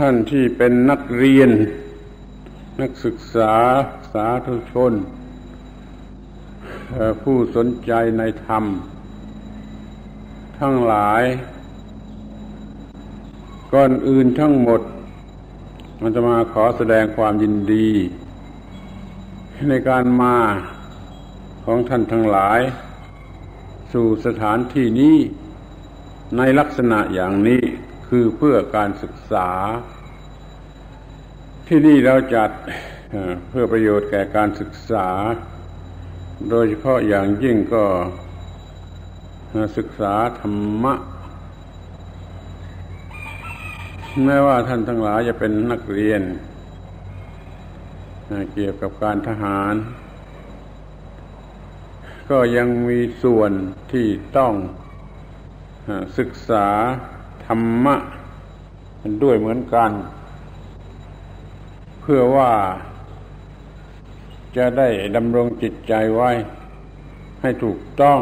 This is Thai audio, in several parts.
ท่านที่เป็นนักเรียน นักศึกษาสาธุชน ผู้สนใจในธรรม ทั้งหลายก่อนอื่นทั้งหมด มันจะมาขอแสดงความยินดี ในการมาของท่านทั้งหลาย สู่สถานที่นี้ในลักษณะอย่างนี้ คือเพื่อการศึกษา ที่นี่เราจัดเพื่อประโยชน์แก่การศึกษา โดยเฉพาะอย่างยิ่งก็ศึกษาธรรมะแม้ว่าท่านทั้งหลายจะเป็นนักเรียน เกี่ยวกับการทหาร ก็ยังมีส่วนที่ต้องศึกษา ธรรมะด้วยเหมือนกัน เพื่อว่าจะได้ดำรงจิตใจไว้ ให้ถูกต้อง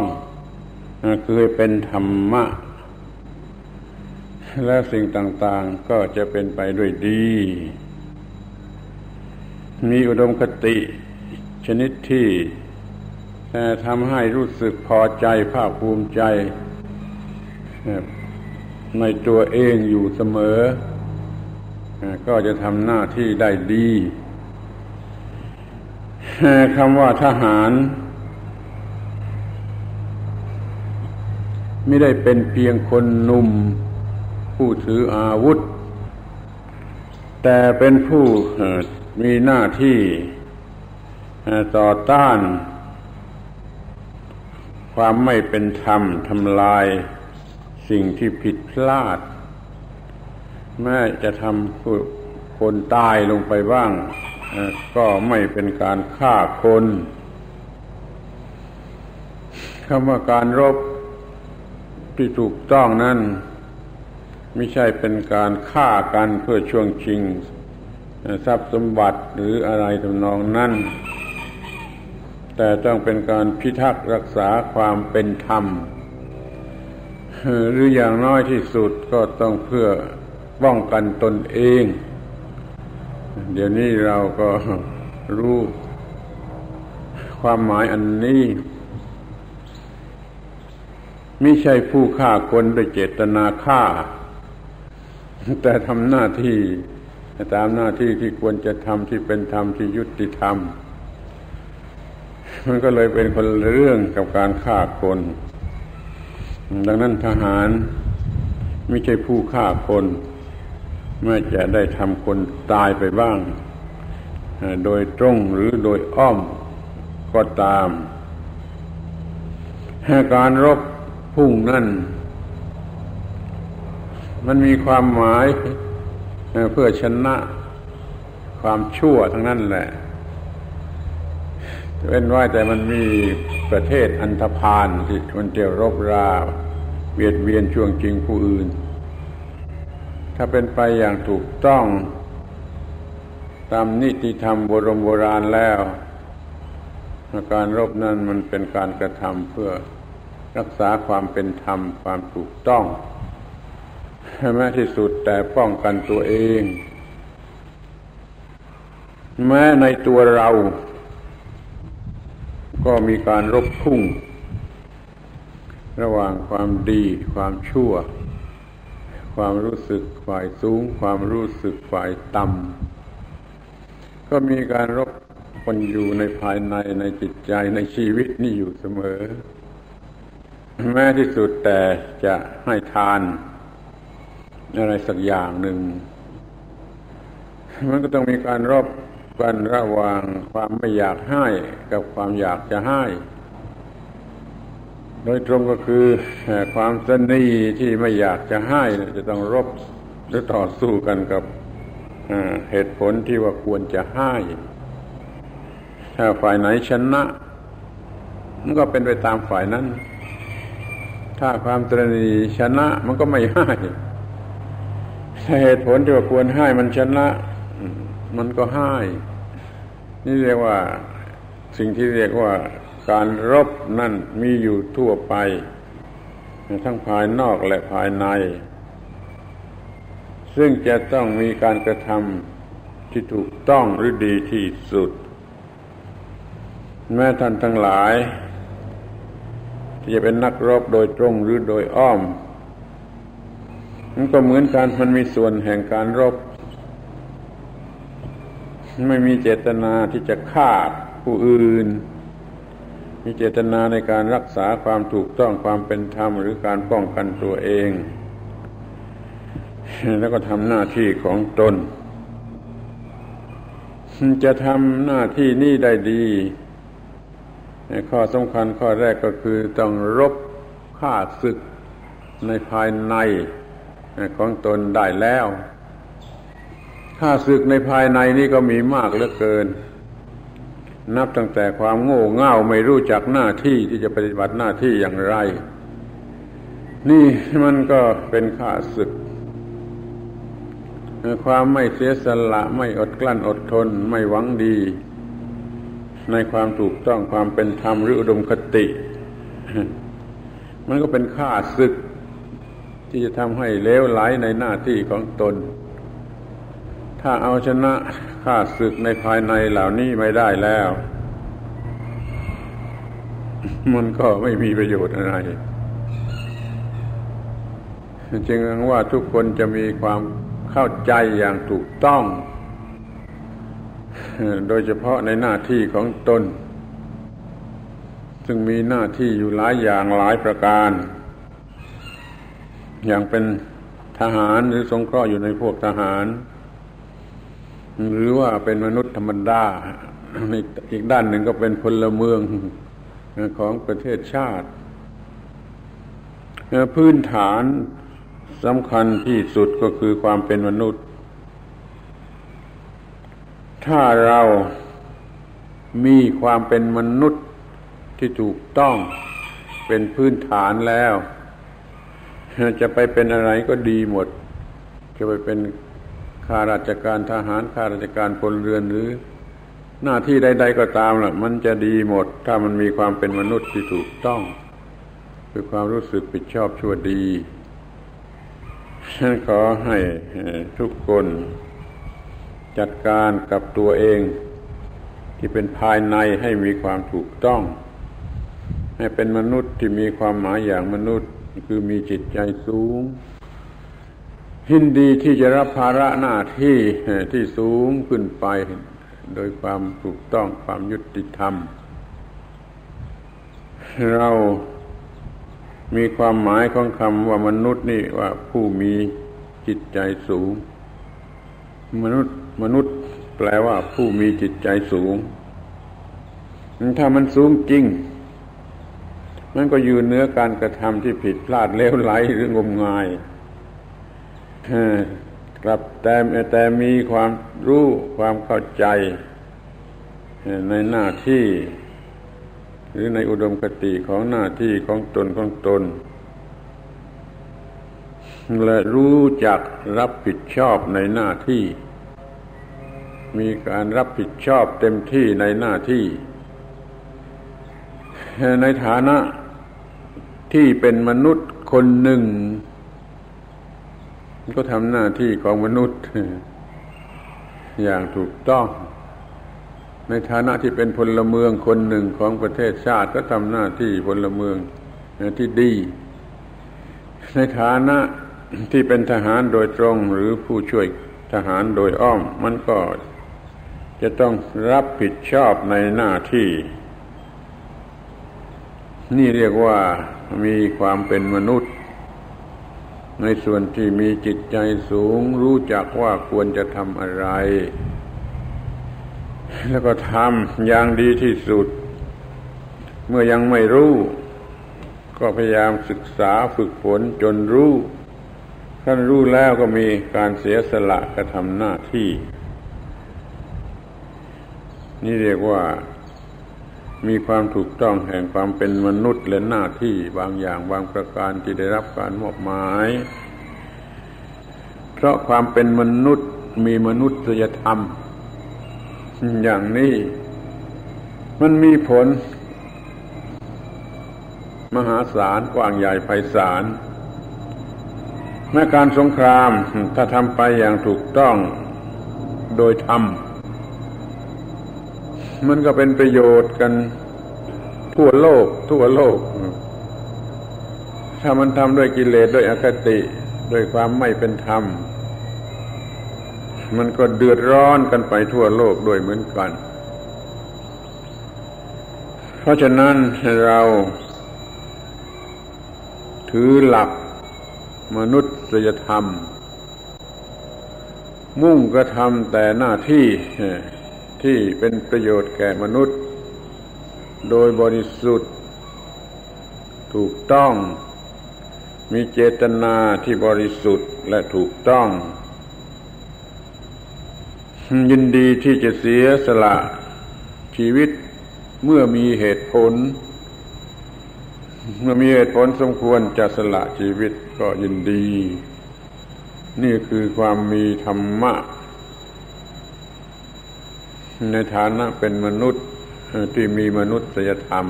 คือเป็นธรรมะ และสิ่งต่าง ๆก็จะเป็นไปด้วยดี มีอุดมคติ ชนิดที่ทำให้รู้สึกพอใจภาคภูมิใจ ในตัวเองอยู่เสมอ ก็จะทำหน้าที่ได้ดีคำว่าทหาร ไม่ได้เป็นเพียงคนหนุ่ม ผู้ถืออาวุธ แต่เป็นผู้มีหน้าที่ต่อต้าน ความไม่เป็นธรรมทำลายสิ่งที่ผิด ลาด แม้จะทำคนตายลงไปบ้าง ก็ไม่เป็นการฆ่าคนคำว่าการรบที่ถูกต้องนั้นไม่ใช่เป็นการฆ่ากันเพื่อช่วงชิงทรัพย์สมบัติหรืออะไรทำนองนั้น แต่ต้องเป็นการพิทักษ์รักษาความเป็นธรรม หรืออย่างน้อยที่สุดก็ต้องเพื่อป้องกันตนเอง เดี๋ยวนี้เราก็รู้ความหมายอันนี้ไม่ใช่ผู้ฆ่าคนด้วยเจตนาฆ่า แต่ทำหน้าที่ตามหน้าที่ที่ควรจะทำที่เป็นธรรมที่ยุติธรรม มันก็เลยเป็นคนเรื่องกับการฆ่าคน ดังนั้นทหารไม่ใช่ผู้ฆ่าคนแม้จะได้ทำคนตายไปบ้าง โดยตรงหรือโดยอ้อมก็ตามการรบพุ่งนั่น มันมีความหมายเพื่อชนะความชั่วทั้งนั้นแหละเว้นไว้แต่มันมีประเทศอันธพาลที่มันเจียวรบรา เบียดเบียนช่วงจริงผู้อื่น ถ้าเป็นไปอย่างถูกต้อง ตามนิติธรรมโบรมโบราณแล้วการรบนั้นมันเป็นการกระทำเพื่อรักษาความเป็นธรรมความถูกต้องแม้ที่สุดแต่ป้องกันตัวเอง แม้ในตัวเรา ก็มีการรบพุ่ง ระหว่างความดีความชั่ว ความรู้สึกฝ่ายสูง ความรู้สึกฝ่ายต่ำก็มีการรบคนอยู่ในภายในในจิตใจในชีวิตนี่อยู่เสมอ แม้ที่สุดแต่จะให้ทาน อะไรสักอย่างหนึ่ง มันก็ต้องมีการรบกันระหว่างความไม่อยากให้กับความอยากจะให้ โดยตรงก็คือความสนีที่ไม่อยากจะให้จะต้องรบหรือต่อสู้กันกับเหตุผลที่ว่าควรจะให้ถ้าฝ่ายไหนชนะมันก็เป็นไปตามฝ่ายนั้น ถ้าความตรณีชนะมันก็ไม่ให้ถ้าเหตุผลที่ว่าควรให้มันชนะ มันก็ให้ นี่เรียกว่าสิ่งที่เรียกว่า การรบนั่นมีอยู่ทั่วไป ทั้งภายนอกและภายใน ซึ่งจะต้องมีการกระทำที่ถูกต้องหรือดีที่สุด แม้ท่านทั้งหลาย ที่จะเป็นนักรบโดยตรงหรือโดยอ้อม มันก็เหมือนกันมันมีส่วนแห่งการรบ ไม่มีเจตนาที่จะฆ่าผู้อื่น มีเจตนาในการรักษาความถูกต้องความเป็นธรรมหรือการป้องกันตัวเอง แล้วก็ทำหน้าที่ของตน จะทำหน้าที่นี้ได้ดี ข้อสำคัญข้อแรกก็คือต้องรบฆ่าศึกในภายในของตนได้แล้วฆ่าศึกในภายในนี่ก็มีมากเหลือเกิน นับตั้งแต่ความโง่เง่าไม่รู้จักหน้าที่ที่จะปฏิบัติหน้าที่อย่างไร นี่มันก็เป็นข้าศึก ความไม่เสียสละไม่อดกลั้นอดทนไม่หวังดี ในความถูกต้องความเป็นธรรมหรืออุดมคติ มันก็เป็นข้าศึก ที่จะทำให้เลวไหลในหน้าที่ของตน ถ้าเอาชนะข้าศึกในภายในเหล่านี้ไม่ได้แล้ว มันก็ไม่มีประโยชน์อะไรจึงว่าทุกคนจะมีความเข้าใจอย่างถูกต้อง โดยเฉพาะในหน้าที่ของตน ซึ่งมีหน้าที่อยู่หลายอย่างหลายประการ อย่างเป็นทหารหรือสงเคราะห์อยู่ในพวกทหาร หรือว่าเป็นมนุษย์ธรรมดาอีกด้านหนึ่งก็เป็นพลเมืองของประเทศชาติ พื้นฐานสำคัญที่สุดก็คือความเป็นมนุษย์ ถ้าเรามีความเป็นมนุษย์ที่ถูกต้องเป็นพื้นฐานแล้ว จะไปเป็นอะไรก็ดีหมด จะไปเป็น ข้าราชการทหารข้าราชการพลเรือนหรือ หน้าที่ใด ๆก็ตามล่ะ มันจะดีหมด ถ้ามันมีความเป็นมนุษย์ที่ถูกต้อง คือความรู้สึกผิดชอบชั่วดีฉันขอให้ทุกคนจัดการกับตัวเอง ที่เป็นภายในให้มีความถูกต้อง ให้เป็นมนุษย์ที่มีความหมายอย่างมนุษย์ คือมีจิตใจสูง หินดีที่จะรับภาระหน้าที่ที่สูงขึ้นไปโดยความถูกต้องความยุติธรรม เรามีความหมายของคำว่ามนุษย์นี่ว่าผู้มีจิตใจสูง มนุษย์มนุษย์ แปลว่าผู้มีจิตใจสูง ถ้ามันสูงจริง มันก็อยู่เนื้อการกระทำที่ผิดพลาดเลวไหลหรืองมงาย กลับแต่แต่มีความรู้ความเข้าใจในหน้าที่ หรือในอุดมคติของหน้าที่ของตนของตน และรู้จักรับผิดชอบในหน้าที่ มีการรับผิดชอบเต็มที่ในหน้าที่ ในฐานะที่เป็นมนุษย์คนหนึ่ง ก็ทำหน้าที่ของมนุษย์ อย่างถูกต้อง ในฐานะที่เป็นพลเมืองคนหนึ่งของประเทศชาติ ก็ทำหน้าที่พลเมืองที่ดี ในฐานะที่เป็นทหารโดยตรงหรือผู้ช่วยทหารโดยอ้อม มันก็จะต้องรับผิดชอบในหน้าที่ นี่เรียกว่ามีความเป็นมนุษย์ ในส่วนที่มีจิตใจสูง รู้จักว่าควรจะทำอะไร แล้วก็ทำอย่างดีที่สุด เมื่อยังไม่รู้ ก็พยายามศึกษาฝึกฝนจนรู้ท่านรู้แล้วก็มีการเสียสละกระทำหน้าที่ นี่เรียกว่า มีความถูกต้องแห่งความเป็นมนุษย์และหน้าที่บางอย่างบางประการที่ได้รับการมอบหมาย เพราะความเป็นมนุษย์มีมนุษยธรรม อย่างนี้มันมีผล มหาศาลกว้างใหญ่ไพศาลแม้การสงครามถ้าทำไปอย่างถูกต้องโดยธรรม มันก็เป็นประโยชน์กันทั่วโลก ทั่วโลก ถ้ามันทำด้วยกิเลสด้วยอคติด้วยความไม่เป็นธรรม มันก็เดือดร้อนกันไปทั่วโลกด้วยเหมือนกัน เพราะฉะนั้นเราถือหลักมนุษยธรรม มุ่งกระทำแต่หน้าที่ ที่เป็นประโยชน์แก่มนุษย์ โดยบริสุทธิ์ ถูกต้อง มีเจตนาที่บริสุทธิ์และถูกต้อง ยินดีที่จะเสียสละชีวิตเมื่อมีเหตุผล เมื่อมีเหตุผลสมควรจะสละชีวิตก็ยินดี นี่คือความมีธรรมะ ในฐานะเป็นมนุษย์ที่มีมนุษยธรรม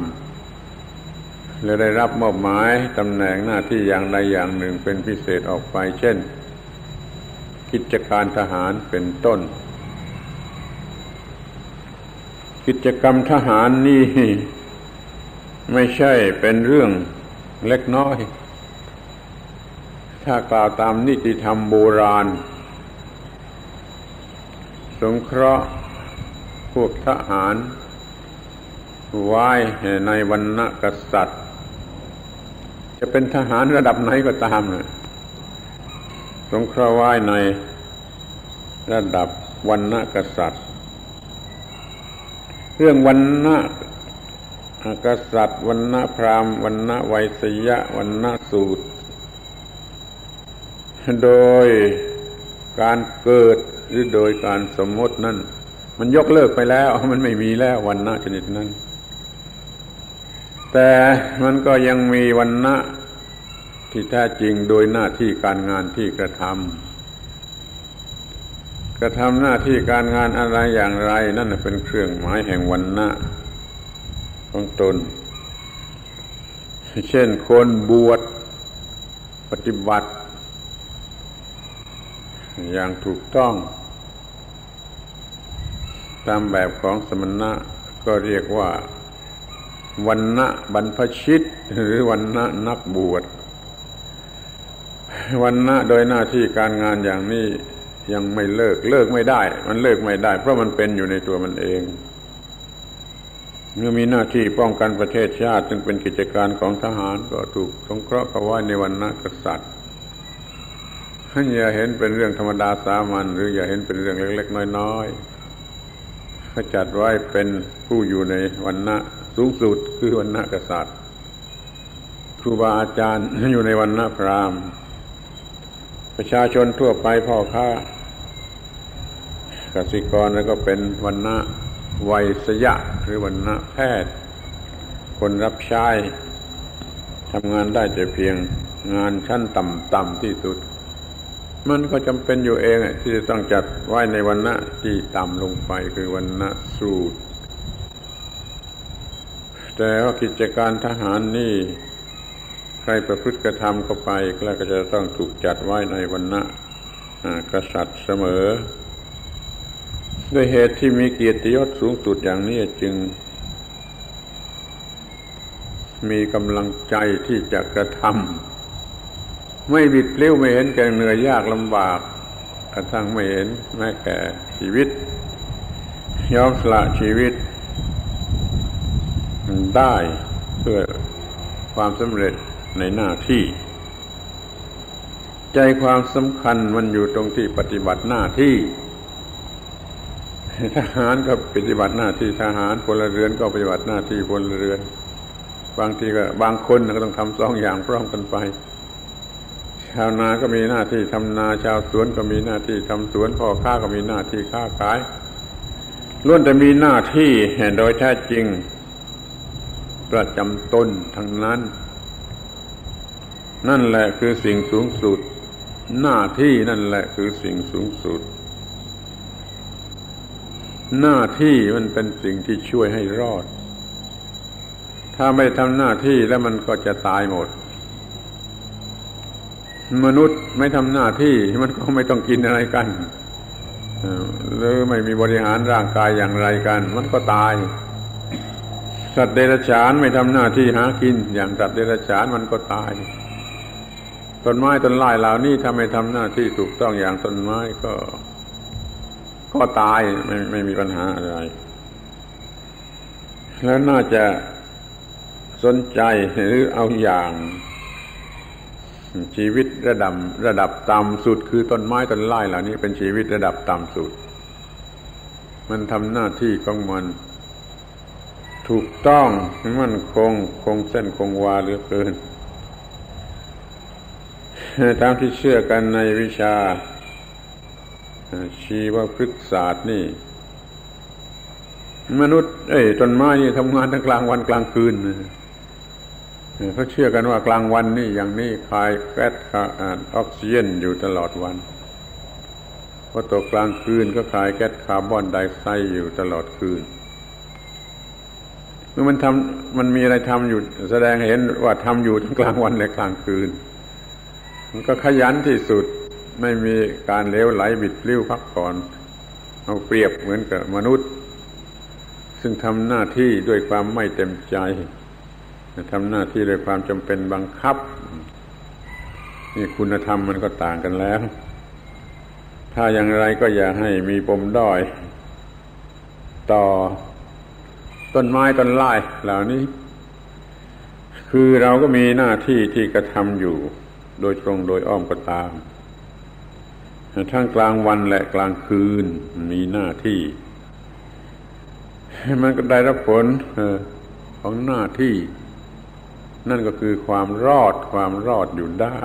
และได้รับมอบหมายตำแหน่งหน้าที่อย่างใดอย่างหนึ่งเป็นพิเศษออกไป เช่น กิจการทหารเป็นต้น กิจกรรมทหารนี่ ไม่ใช่เป็นเรื่องเล็กน้อย ถ้ากล่าวตามนิติธรรมโบราณ สงเคราะห์ พวกทหารไว้ในวันณะกษัตริย์ จะเป็นทหารระดับไหนก็ตามนะสงคราะห์ไว้ในระดับวันณะกษัตริย์ เรื่องวันณะกษัตริย์วันณะพราหมณ์วันณะไวยสยะวันณะสูตร โดยการเกิดหรือโดยการสมมตินั่น มันยกเลิกไปแล้ว มันไม่มีแล้ววันณะชนิดนั้น แต่มันก็ยังมีวันณะที่แท้จริงโดยหน้าที่การงานที่กระทำกระทำหน้าที่การงานอะไรอย่างไร นั่นเป็นเครื่องหมายแห่งวันณะของตน เช่นคนบวชปฏิบัติ อย่างถูกต้อง ตามแบบของสมณะก็เรียกว่าวันณะบรรพชิต หรือวันณะนักบวชวันณะโดยหน้าที่การงานอย่างนี้ยังไม่เลิกเลิกไม่ได้ มันเลิกไม่ได้ เพราะมันเป็นอยู่ในตัวมันเองเมื่อมีหน้าที่ป้องกันประเทศชาติจึงเป็นกิจการของทหารก็ถูกสงเคราะห์เขาไว้ในวันณะกษัตริย์อย่าเห็นเป็นเรื่องธรรมดาสามัญหรืออย่าเห็นเป็นเรื่องเล็ก ๆ น้อยๆ เขาจัดไว้เป็นผู้อยู่ในวันณะสูงสุดคือวันณะกษัตริย์ครูบาอาจารย์อยู่ในวันณะพราหมณ์ ประชาชนทั่วไปพ่อค้ากสิกรแล้วก็เป็นวันณะวัยสยะหรือวันณะแพทย์ คนรับใช้ทำงานได้แต่เพียงงานชั้นต่ำๆที่สุด มันก็จำเป็นอยู่เองที่จะต้องจัดไว้ในวันณะที่ต่ำลงไปคือวันณะสูตร แต่ว่ากิจการทหารนี่ใครประพฤติกระทำเข้าไปก็จะต้องถูกจัดไว้ในวันณะกษัตริย์เสมอ ด้วยเหตุที่มีเกียรติยศสูงสุดอย่างนี้จึง มีกำลังใจที่จะกระทำ ไม่บิดเลี้ยวไม่เห็นแก่เหนื่อยยากลำบากกระทั่งไม่เห็นแม้แก่ชีวิต ยอมสละชีวิต ได้เพื่อความสำเร็จในหน้าที่ ใจความสำคัญมันอยู่ตรงที่ปฏิบัติหน้าที่ทหารก็ปฏิบัติหน้าที่ทหารพลเรือนก็ปฏิบัติหน้าที่พลเรือน บางทีก็บางคนก็ต้องทำสองอย่างพร้อมกันไป ชาวนาก็มีหน้าที่ทำนา ชาวสวนก็มีหน้าที่ทำสวนพ่อค้าก็มีหน้าที่ค้าขายล้วนแต่มีหน้าที่โดยแท้จริง ประจำตนทั้งนั้น นั่นแหละคือสิ่งสูงสุด หน้าที่นั่นแหละคือสิ่งสูงสุด หน้าที่มันเป็นสิ่งที่ช่วยให้รอด ถ้าไม่ทำหน้าที่แล้วมันก็จะตายหมด มนุษย์ไม่ทำหน้าที่มันก็ไม่ต้องกินอะไรกันหรือไม่มีบริหารร่างกายอย่างไรกัน มันก็ตาย สัตว์เดรัจฉานไม่ทำหน้าที่หากิน อย่างสัตว์เดรัจฉานมันก็ตายต้นไม้ต้นไม้เหล่านี้ถ้าไม่ทำหน้าที่ถูกต้องอย่างต้นไม้ก็ ก็ตายไม่ไม่มีปัญหาอะไร แล้วน่าจะสนใจหรือเอาอย่าง ชีวิตระดับระดับต่ำสุดคือต้นไม้ต้นไม้เหล่านี้เป็นชีวิตระดับต่ำสุด มันทำหน้าที่ของมัน ถูกต้องมันคงคงเส้นคงวาเหลือเกินตามที่เชื่อกันในวิชา ชีวพฤกษศาสตร์นี่ มนุษย์ เอ้ยต้นไม้นี่ทำงานทั้งกลางวันกลางคืน เขาเชื่อกันว่ากลางวันนี่อย่างนี้คายแก๊สออกซิเจนอยู่ตลอดวันพอตกกลางคืนก็คายแก๊สคาร์บอนไดออกไซด์อยู่ตลอดคืนเมื่อมันทำมันมีอะไรทำอยู่ แสดงเห็นว่าทำอยู่ทั้งกลางวันและกลางคืน มันก็ขยันที่สุดไม่มีการเลวไหลบิดพลิ้วพักผ่อนเอาเปรียบเหมือนกับมนุษย์ ซึ่งทำหน้าที่ด้วยความไม่เต็มใจ ทำหน้าที่ด้วยความจำเป็นบังคับ นี่คุณธรรมมันก็ต่างกันแล้ว ถ้าอย่างไรก็อย่าให้มีปมด้อย ต่อต้นไม้ต้นไม้เหล่านี้ คือเราก็มีหน้าที่ที่กระทำอยู่ โดยตรงโดยอ้อมก็ตาม ทั้งกลางวันและกลางคืนมีหน้าที่ มันก็ได้รับผลของหน้าที่ นั่นก็คือความรอดความรอดอยู่ได้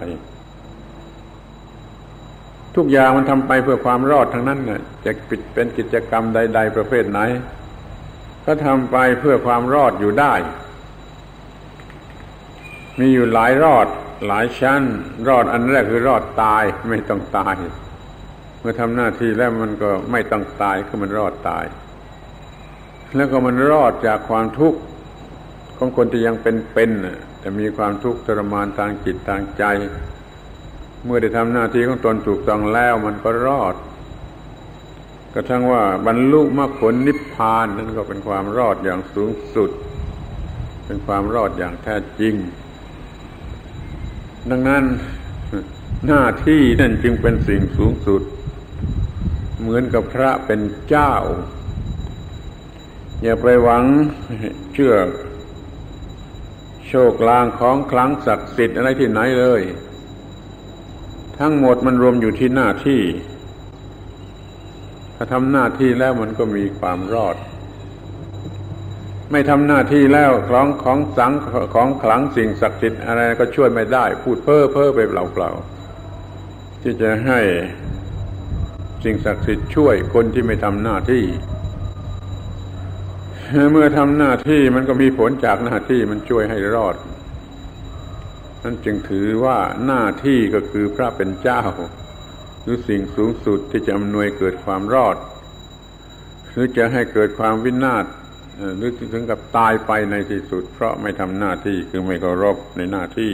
ทุกอย่างมันทำไปเพื่อความรอดทั้งนั้นน่ะจะปิดเป็นกิจกรรมใด ๆ ประเภทไหน ก็ทำไปเพื่อความรอดอยู่ได้ มีอยู่หลายรอดหลายชั้น รอดอันแรกคือรอดตายไม่ต้องตาย เมื่อทำหน้าที่แล้วมันก็ไม่ต้องตายคือมันรอดตาย แล้วก็มันรอดจากความทุกข์ของคนที่ยังเป็นๆ แต่มีความทุกข์ทรมานทางจิตทางใจ เมื่อได้ทำหน้าที่ของตนถูกต้องแล้วมันก็รอด กระทั่งว่าบรรลุมรรคผลนิพพานนั่นก็เป็นความรอดอย่างสูงสุด เป็นความรอดอย่างแท้จริง ดังนั้นหน้าที่นั่นจึงเป็นสิ่งสูงสุด เหมือนกับพระเป็นเจ้า อย่าไปหวังเชื่อ โชคลางของคลังศักดิ์สิทธิ์อะไรที่ไหนเลย ทั้งหมดมันรวมอยู่ที่หน้าที่ ถ้าทำหน้าที่แล้วมันก็มีความรอด ไม่ทำหน้าที่แล้วของของสังของขลังสิ่งศักดิ์สิทธิ์อะไรก็ช่วยไม่ได้ พูดเพ้อเพ้อไปเปล่าๆที่จะให้สิ่งศักดิ์สิทธิ์ช่วยคนที่ไม่ทำหน้าที่ เมื่อทำหน้าที่มันก็มีผลจากหน้าที่มันช่วยให้รอดนั่นจึงถือว่าหน้าที่ก็คือพระเป็นเจ้า หรือสิ่งสูงสุดที่จะอำนวยเกิดความรอด หรือจะให้เกิดความวินาศหรือถึงกับตายไปในที่สุด เพราะไม่ทำหน้าที่คือไม่เคารพในหน้าที่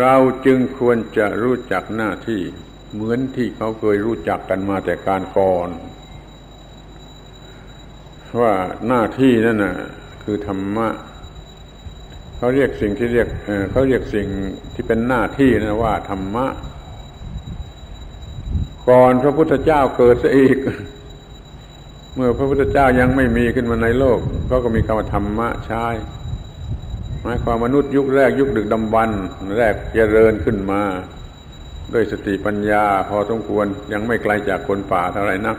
เราจึงควรจะรู้จักหน้าที่ เหมือนที่เขาเคยรู้จักกันมาแต่การก่อน ว่าหน้าที่นั่นน่ะ คือธรรมะเขาเรียกสิ่งที่เรียกเขาเรียกสิ่งที่เป็นหน้าที่นะว่าธรรมะ ก่อนพระพุทธเจ้าเกิดซะอีก เมื่อพระพุทธเจ้ายังไม่มีขึ้นมาในโลกก็ก็มีคำว่าธรรมะใช้หมายความมนุษย์ยุคแรกยุคดึกดำบรรแรกเจริญขึ้นมา ด้วยสติปัญญา พอสมควรยังไม่ไกลจากคนป่าเท่าไรนัก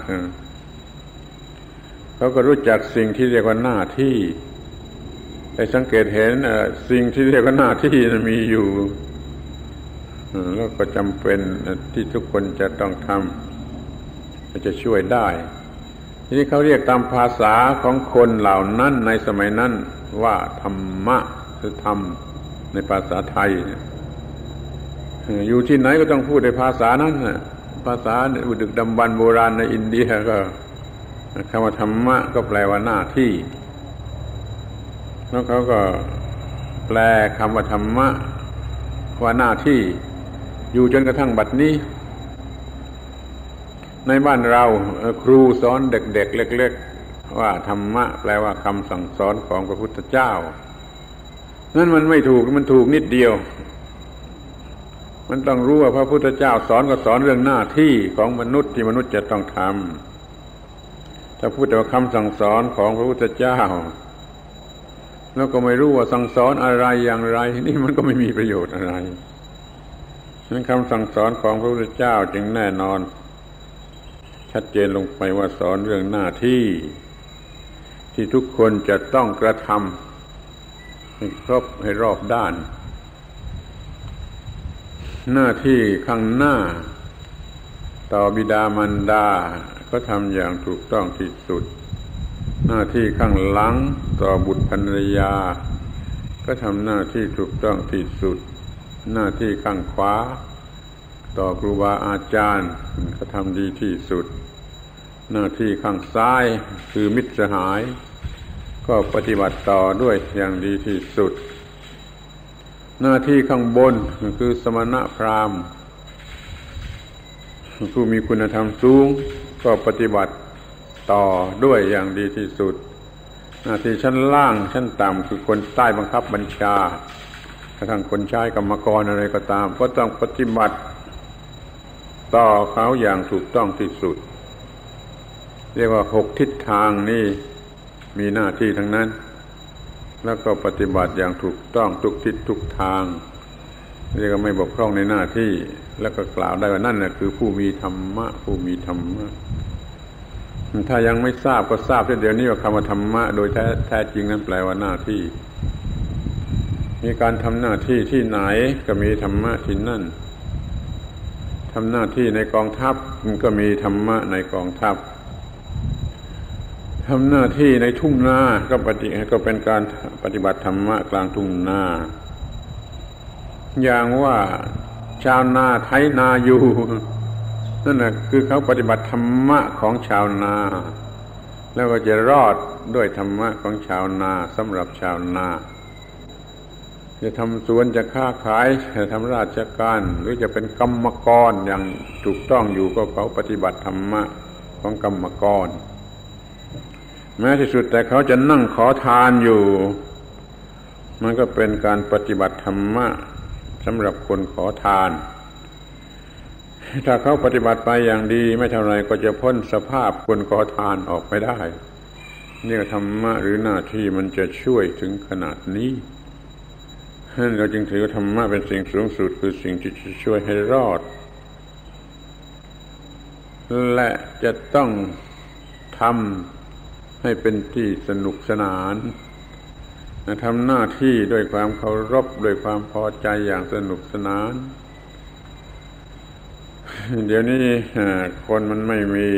เขาก็รู้จักสิ่งที่เรียกว่าหน้าที่แต่สังเกตเห็นสิ่งที่เรียกว่าหน้าที่มีอยู่แล้วก็จำเป็นที่ทุกคนจะต้องทำจะช่วยได้ ทีนี้เขาเรียกตามภาษาของคนเหล่านั้นในสมัยนั้นว่าธรรมะคือธรรมในภาษาไทย อยู่ที่ไหนก็ต้องพูดในภาษานั้นภาษาอุดึกดำบรรโบราณในอินเดียก็ คำว่าธรรมะก็แปลว่าหน้าที่ แล้วเขาก็แปลคำว่าธรรมะว่าหน้าที่ อยู่จนกระทั่งบัดนี้ ในบ้านเราครูสอนเด็กๆเล็ก ๆ ว่าธรรมะ แปลว่าคำสั่งสอนของพระพุทธเจ้านั่นมันไม่ถูกมันถูกนิดเดียว มันต้องรู้ว่าพระพุทธเจ้าสอนก็สอนเรื่องหน้าที่ของมนุษย์ที่มนุษย์จะต้องทำ ถ้าพูดแต่ว่าคำสั่งสอนของพระพุทธเจ้า แล้วก็ไม่รู้ว่าสั่งสอนอะไรอย่างไร นี่มันก็ไม่มีประโยชน์อะไรนั้นคำสั่งสอนของพระพุทธเจ้าจึงแน่นอน ชัดเจนลงไปว่าสอนเรื่องหน้าที่ที่ทุกคนจะต้องกระทำให้ครบให้รอบด้าน หน้าที่ข้างหน้า ต่อบิดามารดา ก็ทำอย่างถูกต้องที่สุด หน้าที่ข้างหลังต่อบุตรภรรยา ก็ทำหน้าที่ถูกต้องที่สุด หน้าที่ข้างขวา ต่อครูบาอาจารย์ก็ทำดีที่สุด หน้าที่ข้างซ้ายคือมิตรสหาย ก็ปฏิบัติต่อด้วยอย่างดีที่สุด หน้าที่ข้างบนคือสมณะพราหมณ์ผู้มีคุณธรรมสูง ก็ปฏิบัติต่อด้วยอย่างดีที่สุด หน้าที่ชั้นล่างชั้นต่ำคือคนใต้บังคับบัญชากระทั่งคนใช้กรรมกรอะไรก็ตาม ก็ต้องปฏิบัติ ต่อเขาอย่างถูกต้องที่สุด เรียกว่าหกทิศทางนี่มีหน้าที่ทั้งนั้น แล้วก็ปฏิบัติอย่างถูกต้องทุกทิศทุกทาง เรียกว่าไม่บกพร่องในหน้าที่ แล้วก็กล่าวได้ว่านั่นแหละคือผู้มีธรรมะ ผู้มีธรรมะ ถ้ายังไม่ทราบก็ทราบเดี๋ยวนี้ว่าคำว่าธรรมะ โดยแท้แท้จริงนั้นแปลว่าหน้าที่ มีการทำหน้าที่ที่ไหนก็มีธรรมะที่นั่นทำหน้าที่ในกองทัพมันก็มีธรรมะในกองทัพทำหน้าที่ในทุ่งนาก็ปฏิก็เป็นการปฏิบัติธรรมะกลางทุ่งนาอย่างว่า ชาวนาไถนาอยู่นั่นแหะคือเขาปฏิบัติธรรมะของชาวนา แล้วก็จะรอดด้วยธรรมะของชาวนาสำหรับชาวนา จะทำสวนจะค้าขายจะทำราชการ หรือจะเป็นกรรมกรอย่างถูกต้องอยู่ก็เขาปฏิบัติธรรมะของกรรมกร แม้ที่สุดแต่เขาจะนั่งขอทานอยู่ มันก็เป็นการปฏิบัติธรรมะ สำหรับคนขอทาน ถ้าเขาปฏิบัติไปอย่างดี ไม่เท่าไรก็จะพ้นสภาพคนขอทานออกไปได้ นี่ธรรมะหรือหน้าที่มันจะช่วยถึงขนาดนี้เราจึงถือธรรมะเป็นสิ่งสูงสุดคือสิ่งที่จะช่วยให้รอด และจะต้องทำให้เป็นที่สนุกสนาน ทำหน้าที่ด้วยความเคารพด้วยความพอใจอย่างสนุกสนาน เดี๋ยวนี้คนมันไม่มี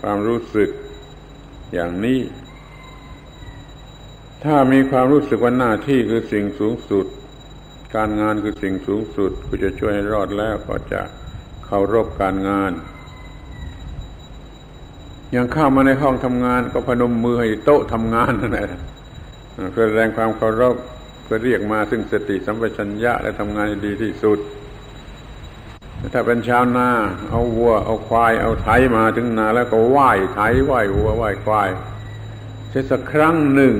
ความรู้สึกอย่างนี้ ถ้ามีความรู้สึกว่าหน้าที่คือสิ่งสูงสุด การงานคือสิ่งสูงสุดกูจะช่วยให้รอดแล้วก็จะเคารพการงานอย่างเข้ามาในห้องทำงานก็พนมมือให้โต๊ะทำงานนั่นแหละ เพื่อแรงความเคารพเพื่อเรียกมาซึ่งสติสัมปชัญญะและทำงานดีที่สุด ถ้าเป็นชาวนาเอาวัว เอาควาย เอาไถมาถึงนาแล้วก็ไหว้ไถไหว้วัวไหว้ควายเช่สักครั้งหนึ่ง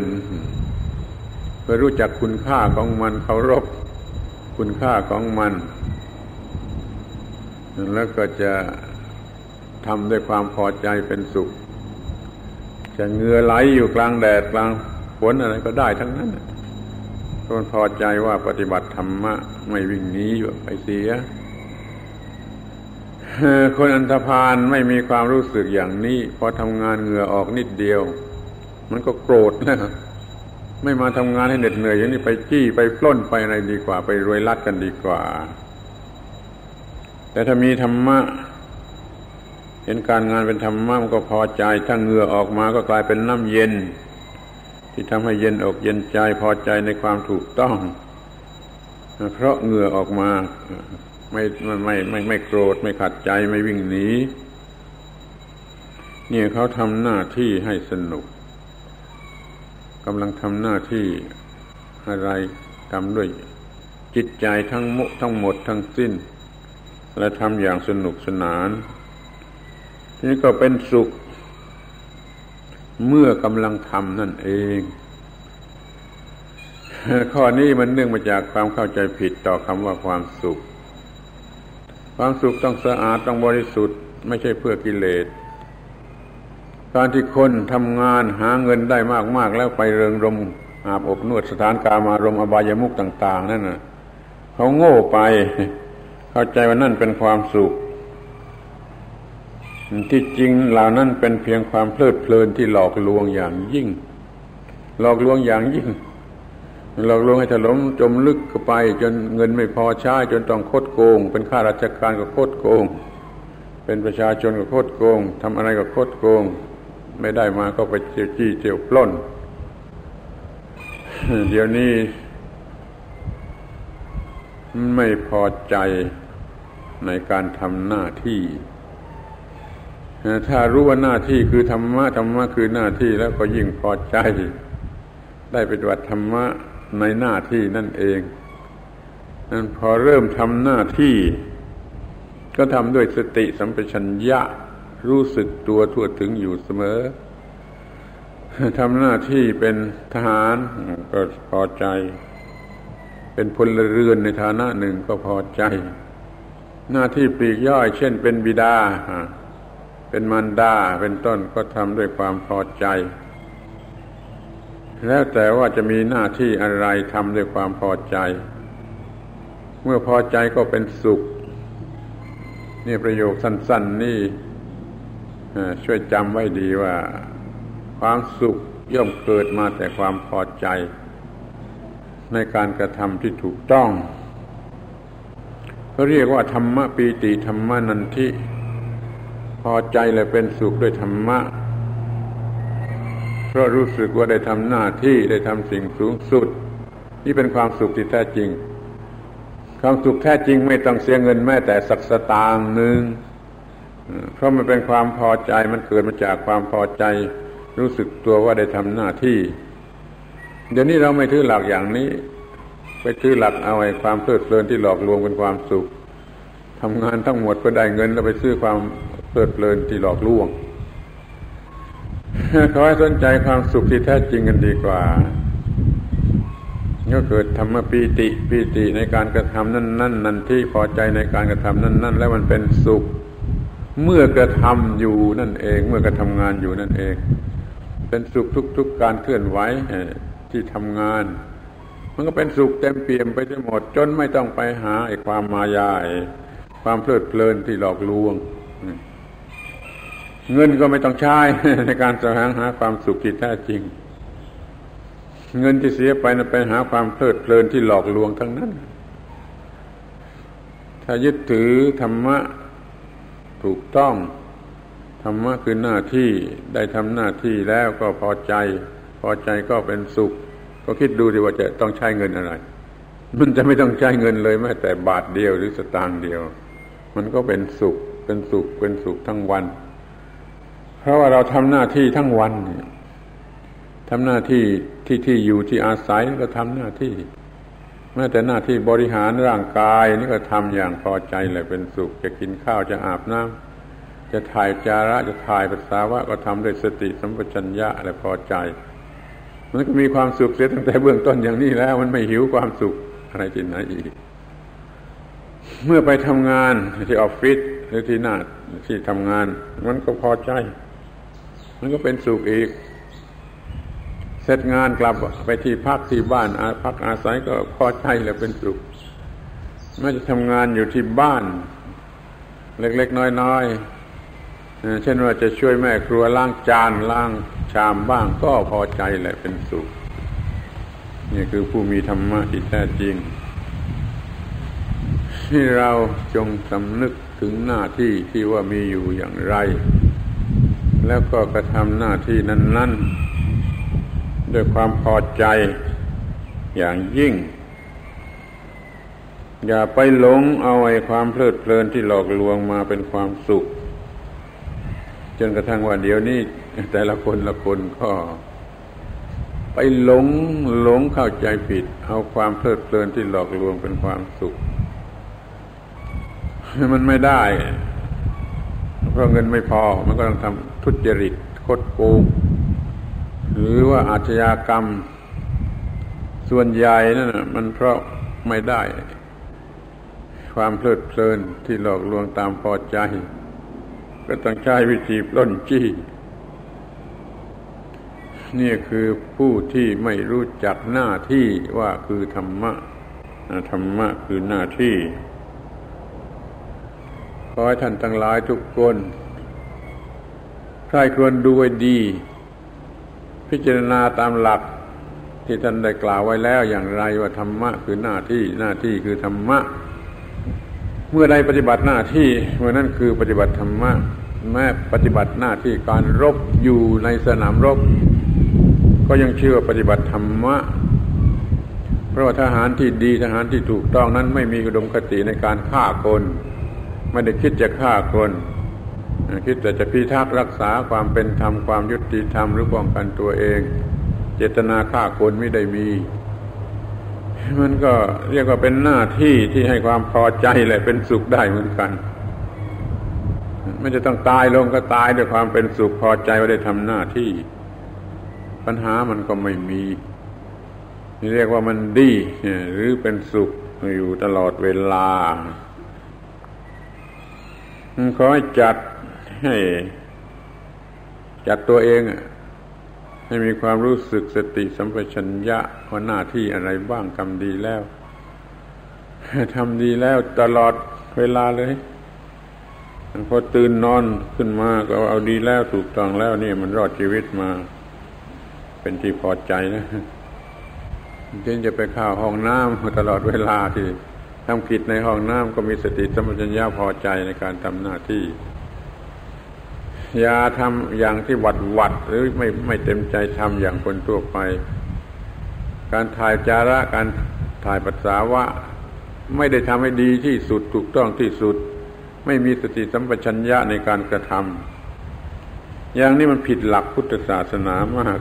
เพื่อรู้จักคุณค่าของมันเคารพคุณค่าของมันแล้วก็จะทำด้วยความพอใจเป็นสุข จะเงือไหลอยู่กลางแดดกลางฝ นอะไรก็ได้ทั้งนั้นคนพอใจว่าปฏิบัติธรรมะ ไม่วิ่งหนีไปเสียคนอันธพาลไม่มีความรู้สึกอย่างนี้ พอทำงานเหงื่อออกนิดเดียว มันก็โกรธนะไม่มาทำงานให้เหน็ดเหนื่อยอย่างนี้ไปจี้ไปปล้นไปอะไรดีกว่า ไปรวยลัดกันดีกว่า แต่ถ้ามีธรรมะ เห็นการงานเป็นธรรมะมันก็พอใจถ้าเหงื่อออกมาก็กลายเป็นน้ำเย็น ที่ทำให้เย็นอกเย็นใจพอใจในความถูกต้อง เพราะเหงื่อออกมาไม่ไม่ไม่ไม่โกรธไม่ขัดใจไม่วิ่งหนีเนี่ยเขาทำหน้าที่ให้สนุกกำลังทำหน้าที่อะไรทำด้วยจิตใจทั้งมุทั้งหมดทั้งสิ้น และทำอย่างสนุกสนานนี่ก็เป็นสุข เมื่อกำลังทำนั่นเองข้อนี้มันเนื่องมาจากความเข้าใจผิดต่อคำว่าความสุข ความสุขต้องสะอาดต้องบริสุทธิ์ ไม่ใช่เพื่อกิเลส การที่คนทำงานหาเงินได้มาก ๆ แล้วไปเริงรมอาบอบนวดสถานการมารมอบายามุกต่าง ๆ นั่นนะเขาโง่ไป เข้าใจว่านั่นเป็นความสุข ที่จริงเหล่านั้นเป็นเพียงความเพลิดเพลินที่หลอกลวงอย่างยิ่ง หลอกลวงอย่างยิ่งหลอกลวงให้ถลมจมลึกเข้าไป จนเงินไม่พอใช้จนต้องคดโกง เป็นข้าราชการก็คดโกง เป็นประชาชนก็คดโกงทำอะไรก็คดโกง ไม่ได้มาก็ไปเจียวจี้เจียวปล้น เดี๋ยวนี้ไม่พอใจในการทำหน้าที่ ถ้ารู้ว่าหน้าที่คือธรรมะธรรมะคือหน้าที่แล้วก็ยิ่งพอใจ ได้ปฏิบัติธรรมะในหน้าที่นั่นเองนั้นพอเริ่มทำหน้าที่ ก็ทำด้วยสติสัมปชัญญะรู้สึกตัวทั่วถึงอยู่เสมอทำหน้าที่เป็นทหารก็พอใจ เป็นพลเรือนในฐานะหนึ่งก็พอใจ หน้าที่ปลีกย่อย เช่นเป็นบิดา เป็นมารดาเป็นต้นก็ทำด้วยความพอใจ แล้วแต่ว่าจะมีหน้าที่อะไรทำด้วยความพอใจ เมื่อพอใจก็เป็นสุข นี่ประโยคสั้น ๆ นี่ช่วยจำไว้ดีว่า ความสุขย่อมเกิดมาแต่ความพอใจ ในการกระทำที่ถูกต้องเขาเรียกว่าธรรมะปีติธรรมนันทิ พอใจและเป็นสุขด้วยธรรมะ เพราะรู้สึกว่าได้ทำหน้าที่ได้ทำสิ่งสูงสุด นี่เป็นความสุขที่แท้จริง ความสุขแท้จริงไม่ต้องเสียเงินแม้แต่สักสตางค์หนึ่งเพราะมันเป็นความพอใจมันเกิดมาจากความพอใจ รู้สึกตัวว่าได้ทำหน้าที่ เดี๋ยวนี้เราไม่ถือหลักอย่างนี้ ไปถือหลักเอาไอ้ความเพลิดเพลินที่หลอกลวงเป็นความสุขทำงานทั้งหมดเพื่อได้เงินแล้วไปซื้อความ เพลิดเพลินที่หลอกลวงขอให้สนใจความสุขที่แท้จริงกันดีกว่าก็เกิดธรรมปีติปีติในการกระทำนั่นนั่นนั่นที่พอใจในการกระทำนั่นนั่นแล้วมันเป็นสุข เมื่อกระทำอยู่นั่นเอง เมื่อกระทำงานอยู่นั่นเอง เป็นสุขทุก ๆ การเคลื่อนไหวที่ทำงาน มันก็เป็นสุขเต็มเปี่ยมไปทั้งหมดจนไม่ต้องไปหาไอ้ความมายาความเพลิดเพลินที่หลอกลวง เงินก็ไม่ต้องใช้ในการแสวงหาความสุขที่แท้จริง เงินที่เสียไปนะไปหาความเพลิดเพลินที่หลอกลวงทั้งนั้น ถ้ายึดถือธรรมะถูกต้อง ธรรมะคือหน้าที่ได้ทำหน้าที่แล้วก็พอใจ พอใจก็เป็นสุข ก็คิดดูดิว่าจะต้องใช้เงินอะไร มันจะไม่ต้องใช้เงินเลยแม้แต่บาทเดียวหรือสตางค์เดียว มันก็เป็นสุขเป็นสุขเป็นสุขทั้งวัน เพราะว่าเราทำหน้าที่ทั้งวันทำหน้าที่ที่ที่อยู่ที่อาศัยก็ทำหน้าที่แม้แต่หน้าที่บริหารร่างกายนี่ก็ทำอย่างพอใจเลยเป็นสุข จะกินข้าวจะอาบน้ำจะถ่ายจาระจะถ่ายภาษาวะก็ทำด้วยสติสัมปชัญญะและพอใจ มันก็มีความสุขเสียตั้งแต่เบื้องต้นอย่างนี้แล้ว มันไม่หิวความสุขอะไรที่ไหนอีก เมื่อไปทำงานที่ออฟฟิศหรือที่หน้าที่ทำงาน มันก็พอใจ มันก็เป็นสุขอีก เสร็จงานกลับไปที่พักที่บ้านอาพักอาศัยก็พอใจแล้วเป็นสุขไม่จะทำงานอยู่ที่บ้าน เล็กๆน้อยๆเช่นว่าจะช่วยแม่ครัวล้างจานล้างชามบ้างก็พอใจแหละเป็นสุขนี่คือผู้มีธรรมะที่แท้จริงที่เราจงสำนึกถึงหน้าที่ที่ว่ามีอยู่อย่างไร แล้วก็กระทำหน้าที่นั้น ๆ ด้วยความพอใจอย่างยิ่ง อย่าไปหลงเอาไอ้ความเพลิดเพลินที่หลอกลวงมาเป็นความสุข จนกระทั่งว่าเดี๋ยวนี้แต่ละคนละคนก็ไปหลงหลงเข้าใจผิด เอาความเพลิดเพลินที่หลอกลวงเป็นความสุข มันไม่ได้ ราะเงินไม่พอ มันก็ต้องทำทุจริตคดโกงหรือว่าอาชญากรรม ส่วนใหญ่นั่นมันเพราะไม่ได้ ความเพลิดเพลินที่หลอกลวงตามพอใจ ก็ต้องใช้วิธีปล้นจี้ นี่คือผู้ที่ไม่รู้จักหน้าที่ว่าคือธรรมะธรรมะคือหน้าที่ ขอให้ท่านทั้งหลายทุกคนใครควรดูไว้ดี พิจารณาตามหลักที่ท่านได้กล่าวไว้แล้วอย่างไรว่าธรรมะคือหน้าที่หน้าที่คือธรรมะ เมื่อใดปฏิบัติหน้าที่เมื่อนั้นคือปฏิบัติธรรมะแม้ปฏิบัติหน้าที่การรบอยู่ในสนามรบ ก็ยังเชื่อปฏิบัติธรรมะ เพราะว่าทหารที่ดีทหารที่ถูกต้องนั้นไม่มีอุดมคติในการฆ่าคน ไม่ได้คิดจะฆ่าคน คิดแต่จะพิทักษ์รักษาความเป็นธรรมความยุติธรรมหรือป้องกันตัวเอง เจตนาฆ่าคนไม่ได้มี มันก็เรียกว่าเป็นหน้าที่ที่ให้ความพอใจแหละเป็นสุขได้เหมือนกันไม่จะต้องตายลงก็ตายด้วยความเป็นสุขพอใจว่าได้ทำหน้าที่ ปัญหามันก็ไม่มีนี่เรียกว่ามันดีหรือเป็นสุขอยู่ตลอดเวลา ขอให้จัดให้จัดตัวเอง ให้มีความรู้สึกสติสัมปชัญญะว่าหน้าที่อะไรบ้างทำดีแล้วทำดีแล้วตลอดเวลาเลยพอตื่นนอนขึ้นมาก็เอาดีแล้วถูกต้องแล้วนี่มันรอดชีวิตมา เป็นที่พอใจนะจึงจะไปเข้าห้องน้ำตลอดเวลาที่ ทำผิดในห้องน้ำก็มีสติสมัญญาพอใจในการทำหน้าที่ อย่าทำอย่างที่หวัดหวัดหรือไม่ไม่เต็มใจทำอย่างคนทั่วไป การถ่ายจาระการถ่ายปัสสาวะ ไม่ได้ทำให้ดีที่สุดถูกต้องที่สุด ไม่มีสติสัมปชัญญะในการกระทำอย่างนี้มันผิดหลักพุทธศาสนามาก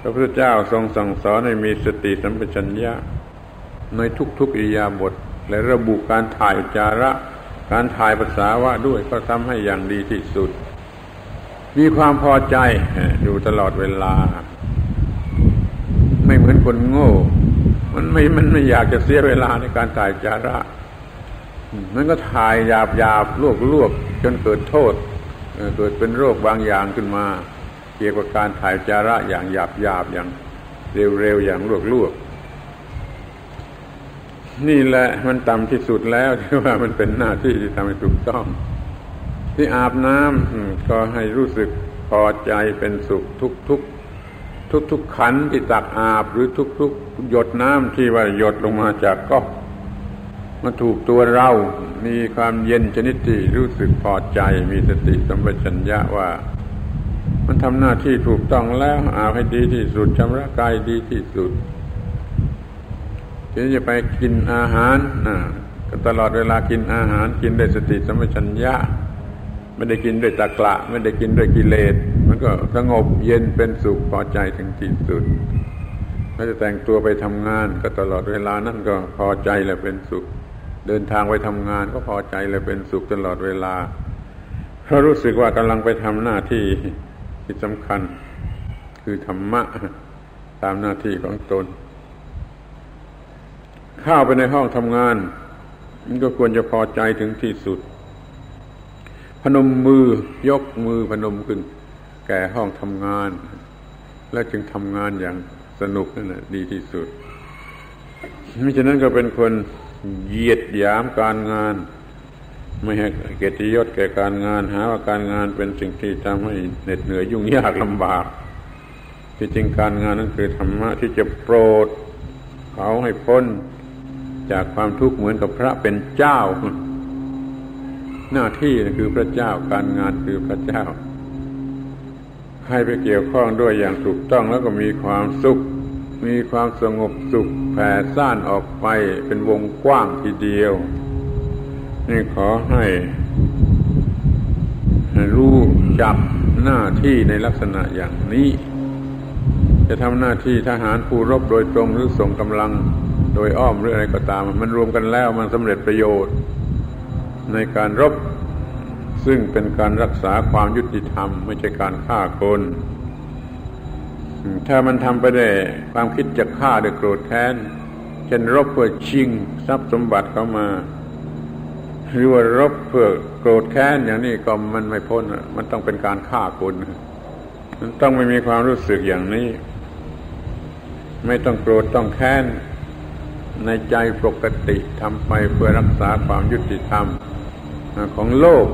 พระพุทธเจ้าทรงสั่งสอนให้มีสติสัมปชัญญะ ในทุกๆอิยาบท และระบุการถ่ายจาระ การถ่ายภาษาวะด้วยก็ทำให้อย่างดีที่สุด มีความพอใจอยู่ตลอดเวลา ไม่เหมือนคนโง่ มันไม่มันไม่อยากจะเสียเวลาในการถ่ายจาระมันก็ถ่ายหยาบหยาบลวกลวกจนเกิดโทษเกิดเป็นโรคบางอย่างขึ้นมา เกี่ยวกับการถ่ายจาระอย่างหยาบหยาบอย่างเร็วๆอย่างลวกลวก นี่แหละมันต่ำที่สุดแล้วที่ว่ามันเป็นหน้าที่ที่ทำให้ถูกต้อง ที่อาบน้ำก็ให้รู้สึกพอใจเป็นสุขทุกทุกทุกทุกขันที่ตักอาบหรือทุกทุกหยดน้ำที่ว่าหยดลงมาจากก๊อกมาถูกตัวเรา มีความเย็นชนิดที่รู้สึกพอใจ มีสติสัมปชัญญะว่า มันทำหน้าที่ถูกต้องแล้วอาบให้ดีที่สุดชำระกายดีที่สุด ทีนี้จะไปกินอาหารนะก็ตลอดเวลากินอาหารกินด้วยสติสัมปชัญญะไม่ได้กินด้วยตะกละไม่ได้กินด้วยกิเลส มันก็สงบเย็นเป็นสุขพอใจถึงที่สุดถ้าจะแต่งตัวไปทำงาน ก็ตลอดเวลานั่นก็พอใจและเป็นสุข เดินทางไปทำงานก็พอใจและเป็นสุขตลอดเวลาเพราะรู้สึกว่ากำลังไปทำหน้าที่ที่สำคัญ คือธรรมะตามหน้าที่ของตน เข้าไปในห้องทำงาน มันก็ควรจะพอใจถึงที่สุด พนมมือยกมือพนมขึ้น แก่ห้องทำงาน แล้วจึงทำงานอย่างสนุกนั่นแหละดีที่สุดมิฉะนั้นก็เป็นคนเหยียดหยามการงาน ไม่ให้เกียรติยศแก่การงานหาว่าการงานเป็นสิ่งที่ทำให้เหน็ดเหนื่อยยุ่งยากลำบาก ที่จริงการงานนั้นคือธรรมะที่จะโปรด เขาให้พ้น จากความทุกข์เหมือนกับพระเป็นเจ้า หน้าที่คือพระเจ้าการงานคือพระเจ้า ให้ไปเกี่ยวข้องด้วยอย่างถูกต้องแล้วก็มีความสุข มีความสงบสุขแผ่ซ่านออกไปเป็นวงกว้างทีเดียว นี่ขอให้รู้จักหน้าที่ในลักษณะอย่างนี้ จะทำหน้าที่ทหารผู้รบโดยตรงหรือส่งกำลัง โดยอ้อมหรืออะไรก็ตาม มันรวมกันแล้วมันสำเร็จประโยชน์ ในการรบ ซึ่งเป็นการรักษาความยุติธรรม ไม่ใช่การฆ่าคน ถ้ามันทำไปได้ความคิดจะฆ่าด้วยโกรธแค้นเช่นรบเพื่อชิงทรัพย์สมบัติเข้ามาหรือว่ารบเพื่อโกรธแค้นอย่างนี้ก็มันไม่พ้นมันต้องเป็นการฆ่าคนมันต้องไม่มีความรู้สึกอย่างนี้ ไม่ต้องโกรธต้องแค้น ในใจปกติทำไปเพื่อรักษาความยุติธรรมของโลก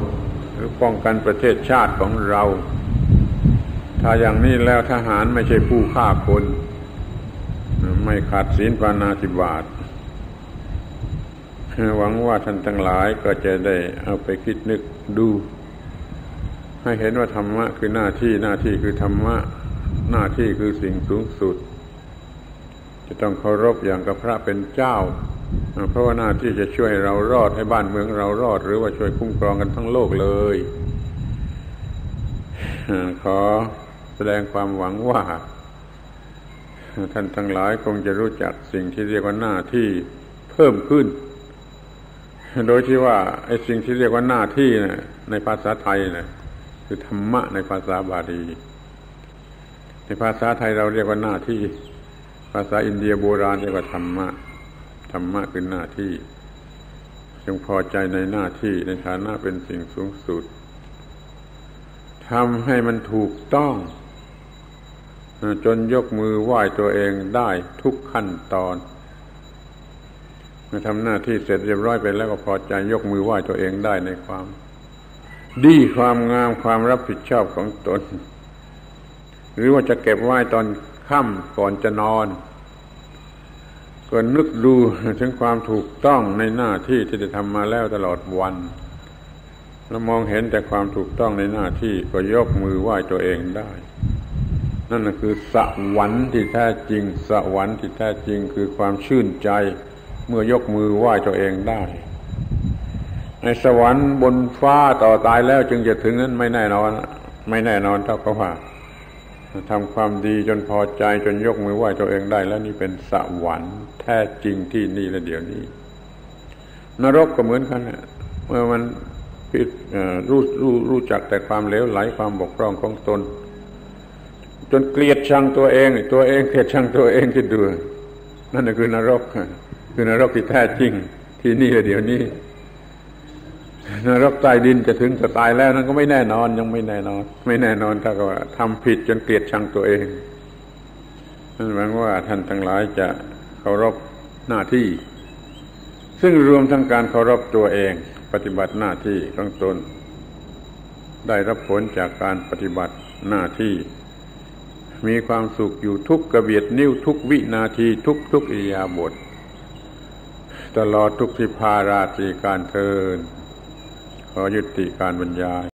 หรือป้องกันประเทศชาติของเรา ถ้าอย่างนี้แล้วทหารไม่ใช่ผู้ฆ่าคน ไม่ขาดศีลปานาติบาตหวังว่าท่านทั้งหลายก็จะได้เอาไปคิดนึกดู ให้เห็นว่าธรรมะคือหน้าที่หน้าที่คือธรรมะ หน้าที่คือสิ่งสูงสุด จะต้องเคารพอย่างกับพระเป็นเจ้า เพราะว่าหน้าที่จะช่วยเรารอดให้บ้านเมืองเรารอด หรือว่าช่วยคุ้มครองกันทั้งโลกเลย ขอแสดงความหวังว่า ท่านทั้งหลายคงจะรู้จักสิ่งที่เรียกว่าหน้าที่เพิ่มขึ้น โดยที่ว่าไอ้สิ่งที่เรียกว่าหน้าที่นะในภาษาไทยนะคือธรรมะในภาษาบาลีในภาษาไทยเราเรียกว่าหน้าที่าษาอินเดียโบราณเรียกว่าธรรมะ ธรรมะคือหน้าที่ จงพอใจในหน้าที่ในฐานะเป็นสิ่งสูงสุดทำให้มันถูกต้อง จนยกมือไหว้ตัวเองได้ทุกขั้นตอนเมื่อทำหน้าที่เสร็จเรียบร้อยไปแล้วก็พอใจยกมือไหว้ตัวเองได้ในความ ดีความงามความรับผิดชอบของตน หรือว่าจะเก็บไว้ตอน ค่ำก่อนจะนอนก็นึกดูถึงความถูกต้องในหน้าที่ที่ได้ทำมาแล้วตลอดวัน แล้วมองเห็นแต่ความถูกต้องในหน้าที่ก็ยกมือไหว้ตัวเองได้ นั่นคือสวรรค์ที่แท้จริง สวรรค์ที่แท้จริงคือความชื่นใจ เมื่อยกมือไหว้ตัวเองได้ ในสวรรค์บนฟ้าต่อตายแล้วจึงจะถึงนั้นไม่แน่นอน ไม่แน่นอนเท่ากับว่า ทำความดีจนพอใจจนยกมือไหว้ตัวเองได้ แล้วนี่เป็นสวรรค์แท้จริงที่นี่และเดี๋ยวนี้ นรกก็เหมือนกันเมื่อมันผิดรู้รู้รู้จักแต่ความเลวไหลความบกพร่องของตน จนเกลียดชังตัวเอง ตัวเองเกลียดชังตัวเองคิดดูนั่นคือนรก คือนรกที่แท้จริง ที่นี่และเดี๋ยวนี้ นรกใต้ดินจะถึงจะตายแล้วนั้นก็ไม่แน่นอนยังไม่แน่นอน ไม่แน่นอนถ้าก็ว่าทำผิดจนเกลียดชังตัวเองนั่นหมายว่าท่านทั้งหลายจะเคารพหน้าที่ ซึ่งรวมทั้งการเคารพตัวเอง ปฏิบัติหน้าที่ของตน ได้รับผลจากการปฏิบัติหน้าที่ มีความสุขอยู่ทุกกระเบียดนิ้วทุกวินาทีทุกทุกอิยาบท ตลอดทุกทิพาราตรีการเทิน อยุติการบรรยาย